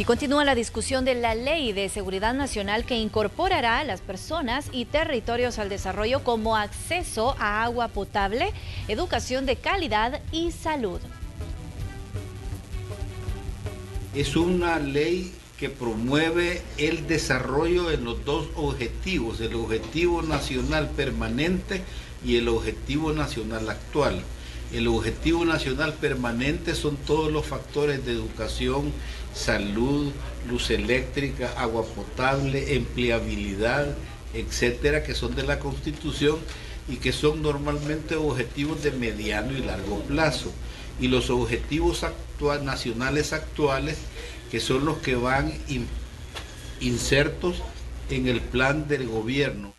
Y continúa la discusión de la ley de seguridad nacional que incorporará a las personas y territorios al desarrollo como acceso a agua potable, educación de calidad y salud. Es una ley que promueve el desarrollo en los dos objetivos, el objetivo nacional permanente y el objetivo nacional actual. El objetivo nacional permanente son todos los factores de educación, salud, luz eléctrica, agua potable, empleabilidad, etcétera, que son de la Constitución y que son normalmente objetivos de mediano y largo plazo. Y los objetivos nacionales actuales, que son los que van insertos en el plan del gobierno.